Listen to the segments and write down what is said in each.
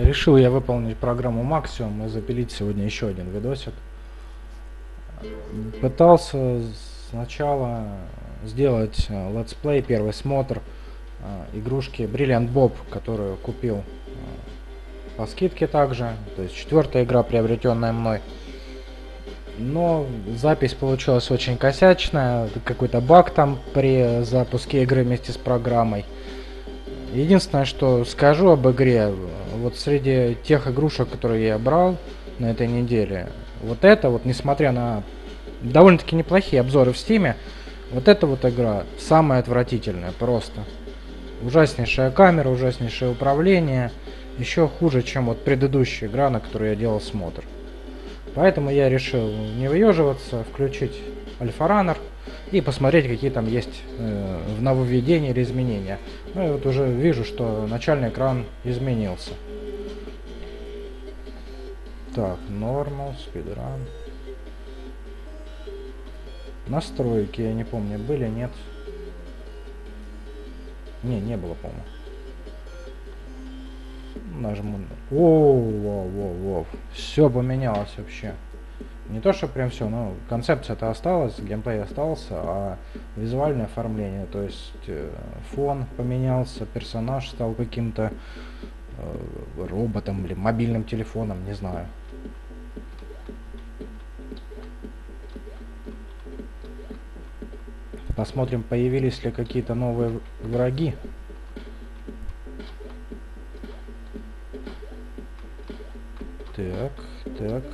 Решил я выполнить программу максимум и запилить сегодня еще один видосик. Пытался сначала сделать э, летсплей, первый смотр э, игрушки Brilliant Bob, которую купил э, по скидке также. То есть четвертая игра, приобретенная мной. Но запись получилась очень косячная, какой-то баг там при запуске игры вместе с программой. Единственное, что скажу об игре, вот среди тех игрушек, которые я брал на этой неделе, вот это вот, несмотря на довольно-таки неплохие обзоры в стиме, вот эта вот игра самая отвратительная, просто. Ужаснейшая камера, ужаснейшее управление, еще хуже, чем вот предыдущая игра, на которую я делал смотр. Поэтому я решил не выеживаться, включить Альфа и посмотреть, какие там есть э, в нововведения или изменения. Ну и вот уже вижу, что начальный экран изменился. Так, normal, speedrun. Настройки, я не помню, были, нет. Не, не было, по-моему. Нажму. О, во, во, во. Все поменялось вообще. Не то, что прям все, но концепция-то осталась, геймплей остался, а визуальное оформление, то есть э, фон поменялся, персонаж стал каким-то роботом или мобильным телефоном, не знаю. Посмотрим, появились ли какие-то новые враги. Так, так.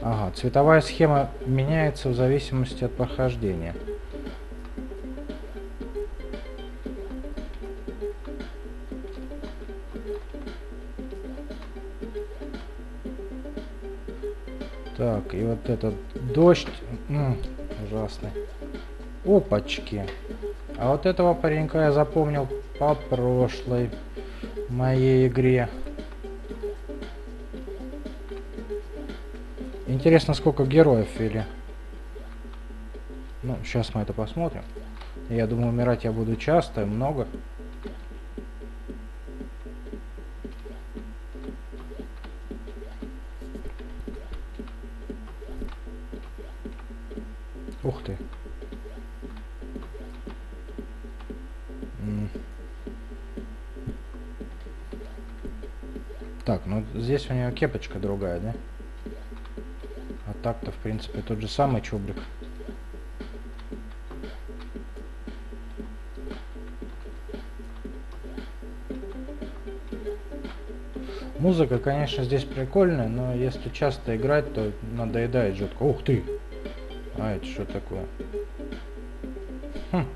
Ага, цветовая схема меняется в зависимости от прохождения. Так, и вот этот дождь, м, ужасный. Опачки. А вот этого паренька я запомнил по прошлой моей игре. Интересно, сколько героев ввели. Ну, сейчас мы это посмотрим. Я думаю, умирать я буду часто, много. Ух ты. Так, ну здесь у нее кепочка другая, да? так-то, в принципе, тот же самый чубрик. Музыка, конечно, здесь прикольная, но если часто играть, то надоедает жутко. Ух ты! А, это что такое? Хм.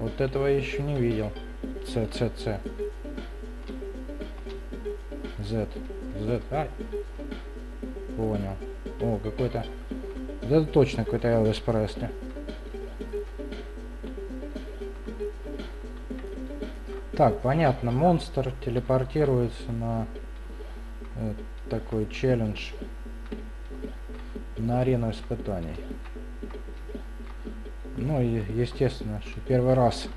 Вот этого я еще не видел. С, С, С. Z. Z. А. Понял. О, какой-то... это точно какой-то Элвис Пресли. Так, понятно. Монстр телепортируется на э, такой челлендж на арену испытаний. Ну и естественно, что первый раз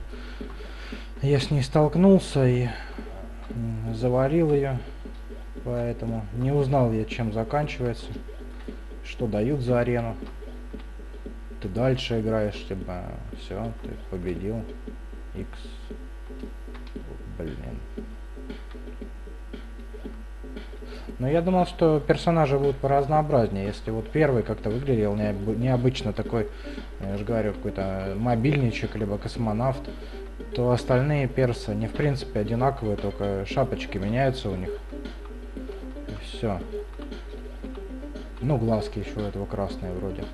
я с ней столкнулся и завалил ее. Поэтому не узнал я, чем заканчивается, что дают за арену. Ты дальше играешь, типа, все, ты победил. X. Блин. Но я думал, что персонажи будут поразнообразнее. Если вот первый как-то выглядел необычно такой, я же говорю, какой-то мобильничек, либо космонавт, то остальные персы, они в принципе одинаковые, только шапочки меняются у них. Все. Ну, глазки еще у этого красные вроде.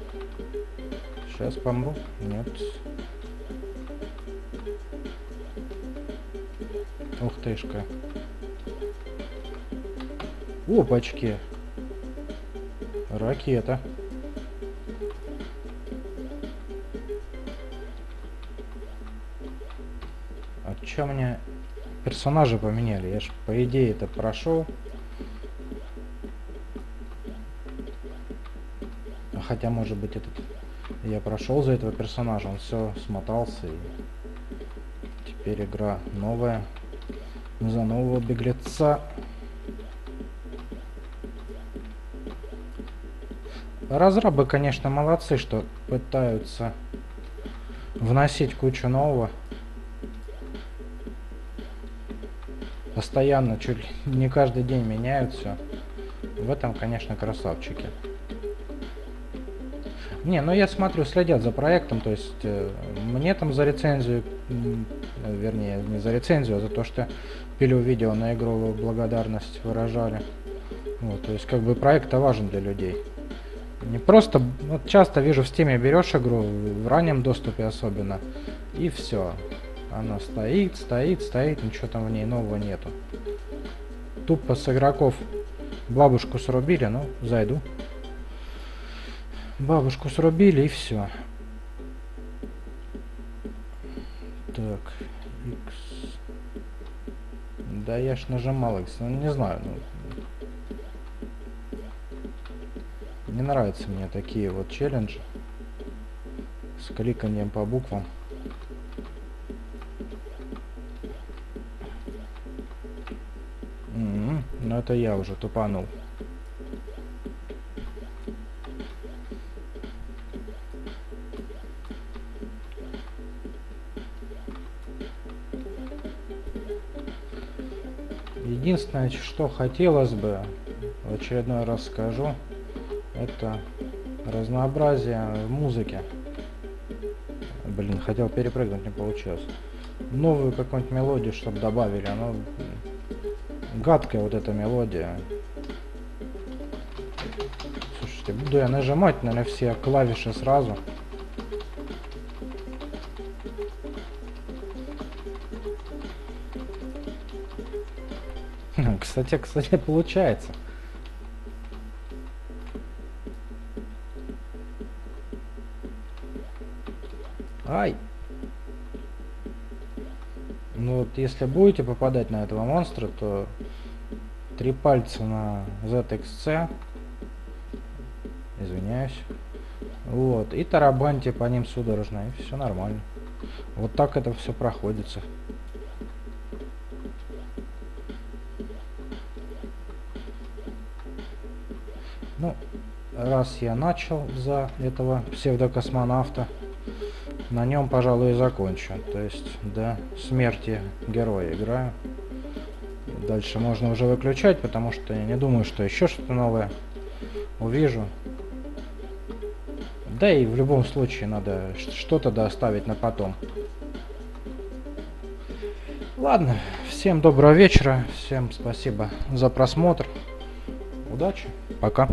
Сейчас помру. Нет. Ух тышка. Опачки. Ракета. А чё мне персонажи поменяли? Я ж по идее это прошел. хотя может быть этот я прошел за этого персонажа, он все смотался и теперь игра новая, за нового беглеца. Разрабы, конечно, молодцы, что пытаются вносить кучу нового. Постоянно, чуть не каждый день меняют все. В этом, конечно, красавчики. Не, ну я смотрю, следят за проектом, то есть э, мне там за рецензию, э, вернее, не за рецензию, а за то, что пилю видео на игру благодарность выражали. Вот, то есть как бы проект важен для людей. Не просто, вот часто вижу в стиме берешь игру, в раннем доступе особенно, и все. Она стоит, стоит, стоит, ничего там в ней нового нету. Тупо с игроков бабушку срубили, ну, зайду. Бабушку срубили и все. Так, X. Да я ж нажимал X, ну не знаю, ну, Не нравятся мне такие вот челленджи с кликанием по буквам. Mm -hmm. Ну это я уже тупанул. Единственное, что хотелось бы, в очередной раз скажу, это разнообразие в музыке. Блин, хотел перепрыгнуть, не получилось. Новую какую-нибудь мелодию, чтобы добавили. Оно гадкая вот эта мелодия. Слушайте, буду я нажимать, наверное, все клавиши сразу. Кстати, кстати, получается. Ай! Ну вот если будете попадать на этого монстра, то три пальца на ZXC. Извиняюсь. Вот. И тарабаньте по ним судорожно. И все нормально. Вот так это все проходится. Ну, раз я начал за этого псевдокосмонавта, на нем, пожалуй, и закончу. То есть до смерти героя играю. Дальше можно уже выключать, потому что я не думаю, что еще что-то новое увижу. Да и в любом случае надо что-то доставить на потом. Ладно, всем доброго вечера, всем спасибо за просмотр. Удачи, пока.